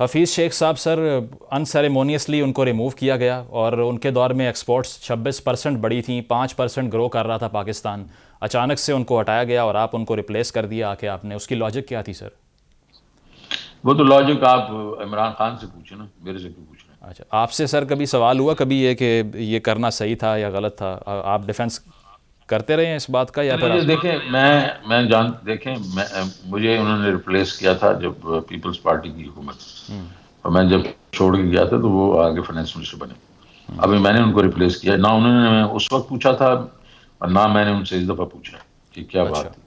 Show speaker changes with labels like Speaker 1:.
Speaker 1: हफीज़ शेख साहब sir unceremoniously उनको remove किया गया और उनके दौर में एक्सपोर्ट्स 26 परसेंट बढ़ी थी 5 परसेंट ग्रो कर रहा था पाकिस्तान। अचानक से उनको हटाया गया और आप उनको रिप्लेस कर दिया आके आपने। उसकी लॉजिक क्या थी सर?
Speaker 2: वो तो लॉजिक आप इमरान खान से पूछे ना मेरे से क्यों पूछ रहे
Speaker 1: अच्छा आपसे सर कभी सवाल हुआ कभी ये कि ये करना सही था या गलत था? आप डिफेंस करते रहे हैं इस बात का या फिर
Speaker 2: देखें मैं मैं जान देखें मैं मुझे उन्होंने रिप्लेस किया था जब पीपल्स पार्टी की हुकूमत हम्म। और मैं जब छोड़ के गया था तो वो आगे फाइनेंस मिनिस्टर बने हम्म। अभी मैंने उनको रिप्लेस किया ना उन्होंने उस वक्त पूछा था और ना मैंने उनसे इस दफ़ा पूछा कि क्या अच्छा। बात है